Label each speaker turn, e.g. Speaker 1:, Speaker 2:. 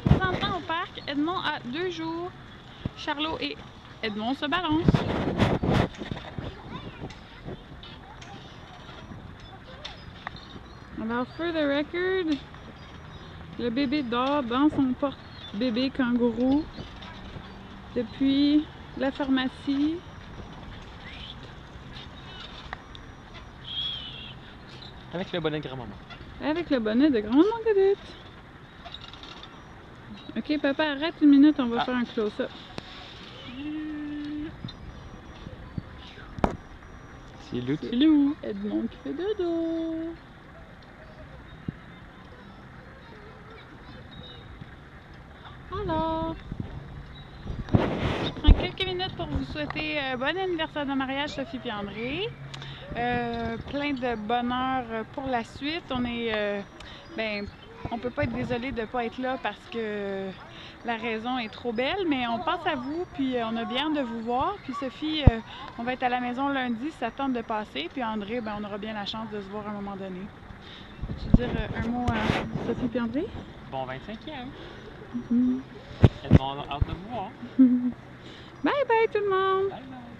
Speaker 1: sommes présentement au parc. Edmond a deux jours. Charlot et Edmond se balancent. Alors, for the record, le bébé dort dans son porte-bébé kangourou depuis la pharmacie.
Speaker 2: Avec le bonnet de grand-maman.
Speaker 1: Avec le bonnet de grand-maman Godette. Ok, papa, arrête une minute, on va
Speaker 2: Ah.
Speaker 1: faire un close-up.
Speaker 2: C'est Lucky Lou.
Speaker 1: Edmond qui fait dodo. Alors, je prends quelques minutes pour vous souhaiter euh, bon anniversaire de mariage Sophie et André. Euh, plein de bonheur pour la suite. On est, euh, ben, on peut pas être désolé de pas être là parce que la raison est trop belle, mais on pense à vous, puis euh, on a bien hâte de vous voir. Puis Sophie, euh, on va être à la maison lundi, si ça tente de passer. Puis André, ben, on aura bien la chance de se voir à un moment donné. Veux-tu dire euh, un mot à Sophie et André?
Speaker 2: Bon 25e.
Speaker 1: Mhm.
Speaker 2: Edmond a hâte de vous voir.
Speaker 1: Bye bye tout le monde!
Speaker 2: Bye bye.